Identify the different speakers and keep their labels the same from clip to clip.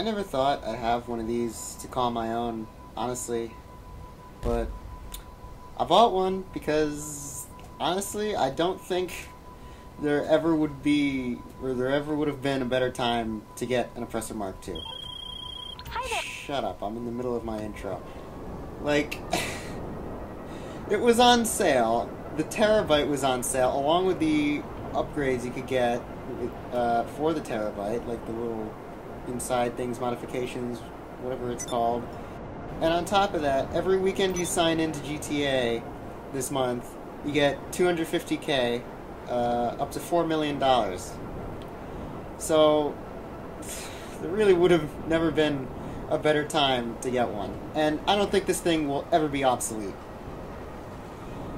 Speaker 1: I never thought I'd have one of these to call my own, honestly. But I bought one because, honestly, I don't think there ever would be, or there ever would have been a better time to get an Oppressor Mark II. Shut up, I'm in the middle of my intro. Like, it was on sale. The Terabyte was on sale, along with the upgrades you could get uh, for the Terabyte, like the little inside things, modifications, whatever it's called. And on top of that, every weekend you sign into GTA this month, you get 250k, uh, up to $4 million. So, there really would have never been a better time to get one. And I don't think this thing will ever be obsolete.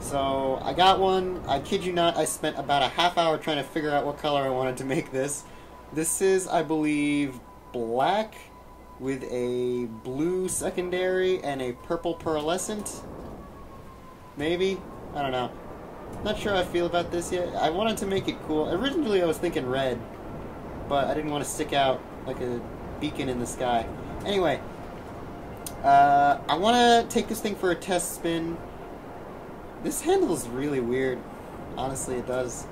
Speaker 1: So I got one. I kid you not, I spent about a half hour trying to figure out what color I wanted to make this. This is, I believe, black with a blue secondary and a purple pearlescent. Maybe? I don't know. Not sure I feel about this yet. I wanted to make it cool. Originally I was thinking red, but I didn't want to stick out like a beacon in the sky. Anyway, uh, I want to take this thing for a test spin. This handles really weird. Honestly, it does.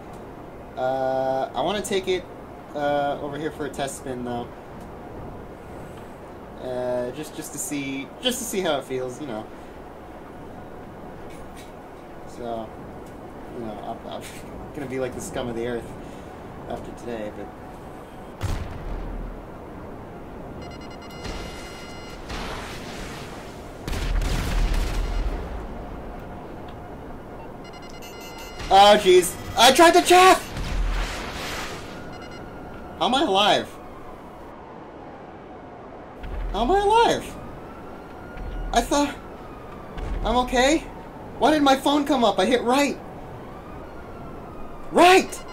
Speaker 1: Uh, I want to take it uh, over here for a test spin, though. Uh, just just to see just to see how it feels, you know. So, you know, I'm, I'm gonna be like the scum of the earth after today, but. Oh, jeez. I tried to chaff! How am I alive? How am I alive? I thought... I'm okay? Why did my phone come up? I hit right! Right!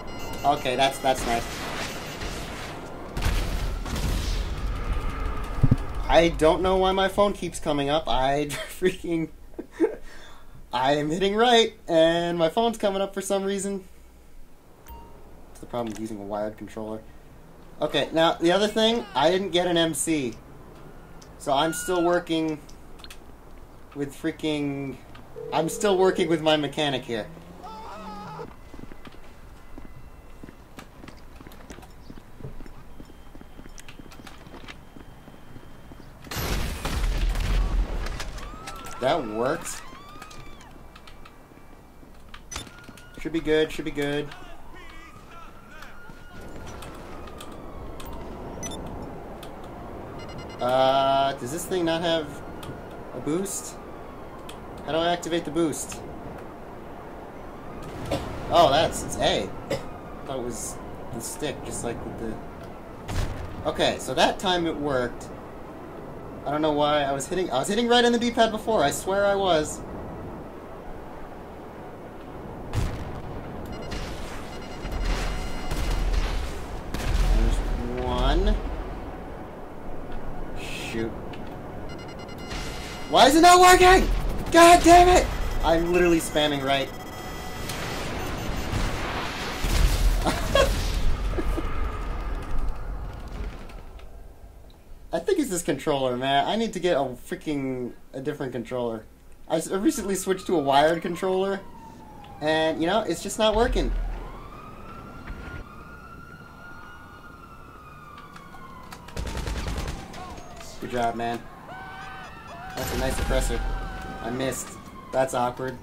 Speaker 1: Okay, that's, that's nice. I don't know why my phone keeps coming up. I freaking... I am hitting right, and my phone's coming up for some reason. It's the problem with using a wired controller. Okay, now, the other thing, I didn't get an MC. So I'm still working with freaking... I'm still working with my mechanic here. That works. Should be good, should be good. Uh, does this thing not have a boost? How do I activate the boost? Oh, that's, it's A. I thought it was the stick, just like with the... Okay, so that time it worked. I don't know why I was hitting, I was hitting right on the D-pad before, I swear I was. Why is it not working? God damn it! I'm literally spamming right. I think it's this controller, man. I need to get a freaking a different controller. I recently switched to a wired controller, and you know it's just not working. Good job, man. That's a nice suppressor. I missed. That's awkward.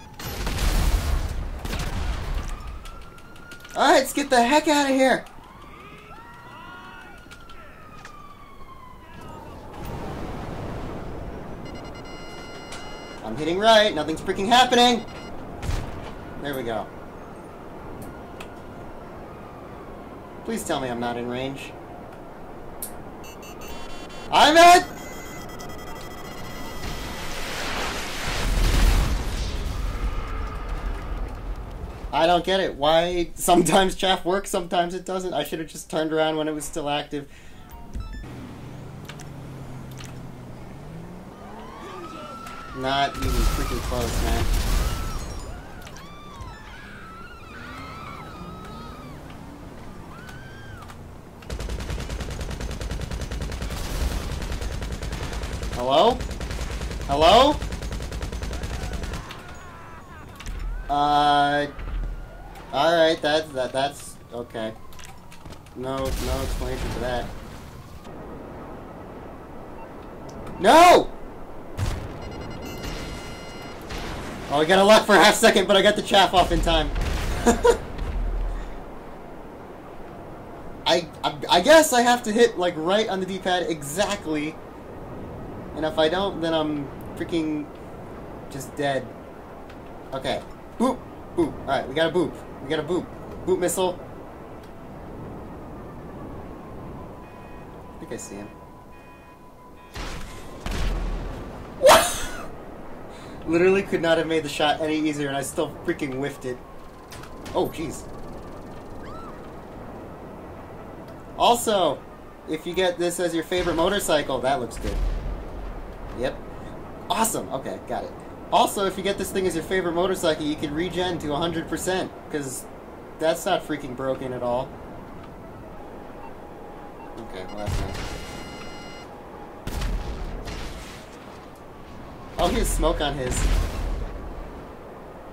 Speaker 1: Alright, let's get the heck out of here! I'm hitting right, nothing's freaking happening! There we go. Please tell me I'm not in range. I'm at... I don't get it. Why sometimes chaff works, sometimes it doesn't. I should have just turned around when it was still active. Not even freaking close, man. Uh. Alright, that's, that, that's, okay. No, no explanation for that. No! Oh, I got a luck for a half second, but I got the chaff off in time. I, I, I guess I have to hit, like, right on the D-pad exactly. And if I don't, then I'm freaking just dead. Okay. Boop! Boop. Alright, we got a boop. We got a boop. Boop missile. Think I see him. Literally could not have made the shot any easier, and I still freaking whiffed it. Oh, jeez. Also, if you get this as your favorite motorcycle, that looks good. Yep. Awesome. Okay, got it. Also, if you get this thing as your favorite motorcycle, you can regen to 100%, because that's not freaking broken at all. Okay, well that's nice. Oh, he has smoke on his.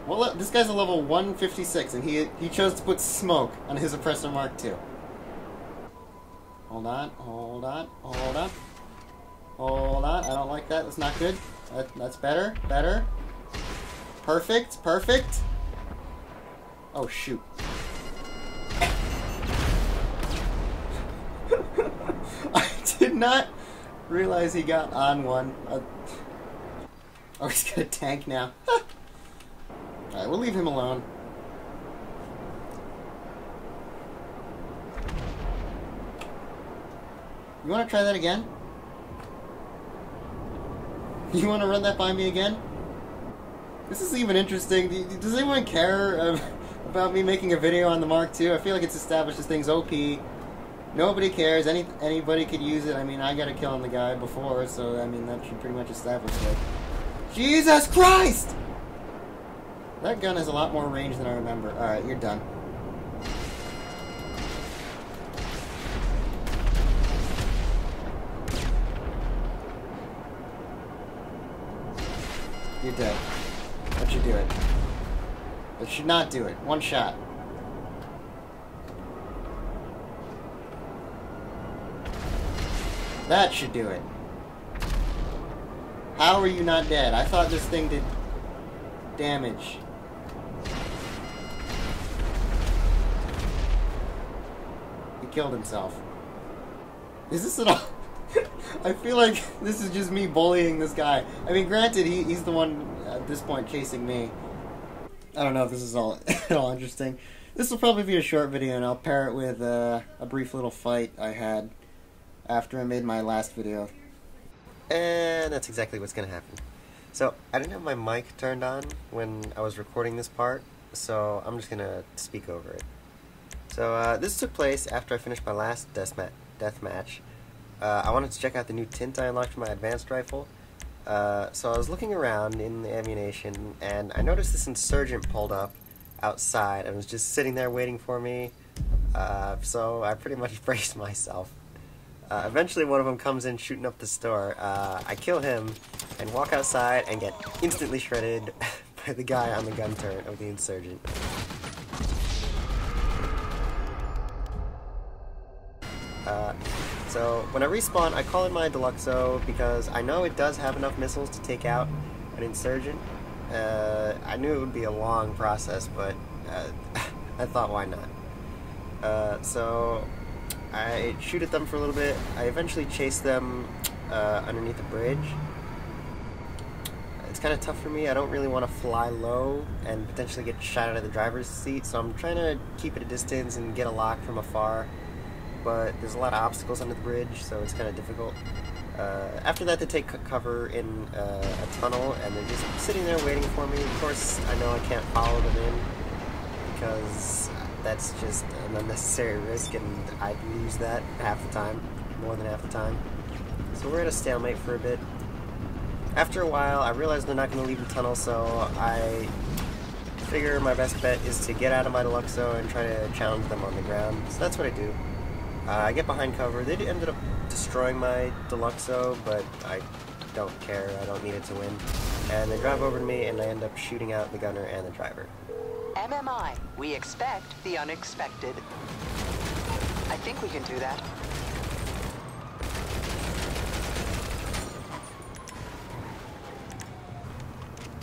Speaker 1: Well, this guy's a level 156, and he he chose to put smoke on his Oppressor Mark II. Hold on, hold on, hold on. Hold on, I don't like that. That's not good. That, that's better, better. Perfect, perfect. Oh, shoot. did not realize he got on one. Uh, oh, he's got a tank now. Alright, we'll leave him alone. You want to try that again? You want to run that by me again? This is even interesting. Does anyone care about me making a video on the Mark II? I feel like it's established this thing's OP. Nobody cares. Any Anybody could use it. I mean, I got a kill on the guy before, so I mean, that should pretty much establish. Jesus Christ! That gun has a lot more range than I remember. Alright, you're done. You're dead. That should do it. That should not do it. One shot. That should do it. How are you not dead? I thought this thing did damage. He killed himself. Is this at all... I feel like this is just me bullying this guy. I mean, granted, he, he's the one at this point chasing me. I don't know if this is all at all interesting. This will probably be a short video, and I'll pair it with uh, a brief little fight I had after I made my last video.
Speaker 2: And that's exactly what's to happen. So, I didn't have my mic turned on when I was recording this part, so I'm just to speak over it. So, uh, this took place after I finished my last death, ma death match. Uh, I wanted to check out the new tint I unlocked for my advanced rifle. Uh, so I was looking around in the Ammu-Nation, and I noticed this insurgent pulled up outside and was just sitting there waiting for me. Uh, so I pretty much braced myself. Uh, eventually, one of them comes in shooting up the store. Uh, I kill him and walk outside and get instantly shredded by the guy on the gun turret of the insurgent. Uh, so when I respawn, I call in my Deluxo because I know it does have enough missiles to take out an insurgent. Uh, I knew it would be a long process, but uh, I thought why not. Uh, so I shoot at them for a little bit. I eventually chase them uh, underneath a bridge. It's kind of tough for me. I don't really want to fly low and potentially get shot out of the driver's seat, so I'm trying to keep at a distance and get a lock from afar. But there's a lot of obstacles under the bridge, so it's kind of difficult. Uh, after that, they take cover in uh, a tunnel, and they're just sitting there waiting for me. Of course, I know I can't follow them in because that's just an unnecessary risk, and I lose that half the time, more than half the time. So we're at a stalemate for a bit. After a while, I realize they're not going to leave the tunnel, so I figure my best bet is to get out of my Deluxo and try to challenge them on the ground. So that's what I do. Uh, I get behind cover. They ended up destroying my Deluxo, but I
Speaker 1: don't care. I don't need it to win. And they drive over to me, and I end up shooting out the gunner and the driver.
Speaker 3: MMI, we expect the unexpected. I think we can do that.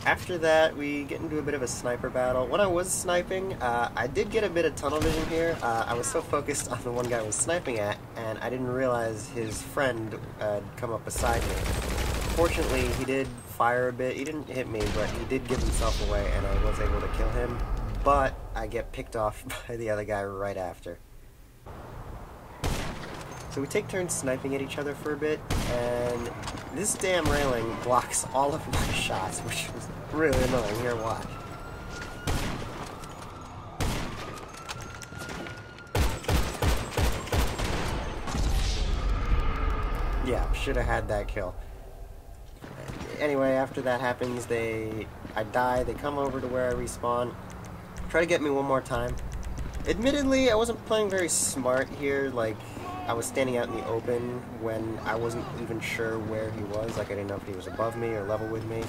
Speaker 1: After that, we get into a bit of a sniper battle. When I was sniping, uh, I did get a bit of tunnel vision here. Uh, I was so focused on the one guy I was sniping at, and I didn't realize his friend had come up beside me. Fortunately, he did fire a bit. He didn't hit me, but he did give himself away, and I was able to kill him. But I get picked off by the other guy right after. So we take turns sniping at each other for a bit, and this damn railing blocks all of my shots, which was really annoying. Here, watch. Yeah, should have had that kill. Anyway, after that happens, they... I die, they come over to where I respawn, try to get me one more time. Admittedly, I wasn't playing very smart here, like, I was standing out in the open when I wasn't even sure where he was. Like, I didn't know if he was above me or level with me.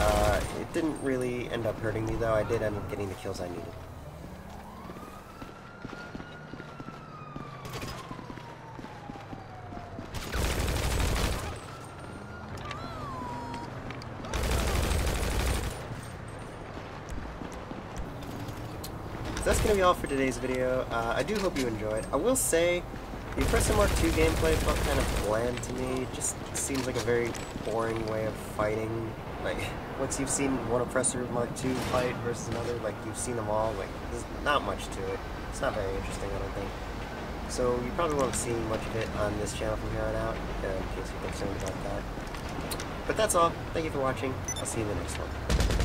Speaker 1: Uh, it didn't really end up hurting me, though. I did end up getting the kills I needed. Be all for today's video. Uh, I do hope you enjoyed. I will say, the Oppressor Mark II gameplay felt kind of bland to me. It just seems like a very boring way of fighting. Like, once you've seen one Oppressor Mark II fight versus another, like, you've seen them all, like, there's not much to it. It's not very interesting, I don't think. So you probably won't see much of it on this channel from here on out, uh, in case you're concerned about that. But that's all. Thank you for watching. I'll see you in the next one.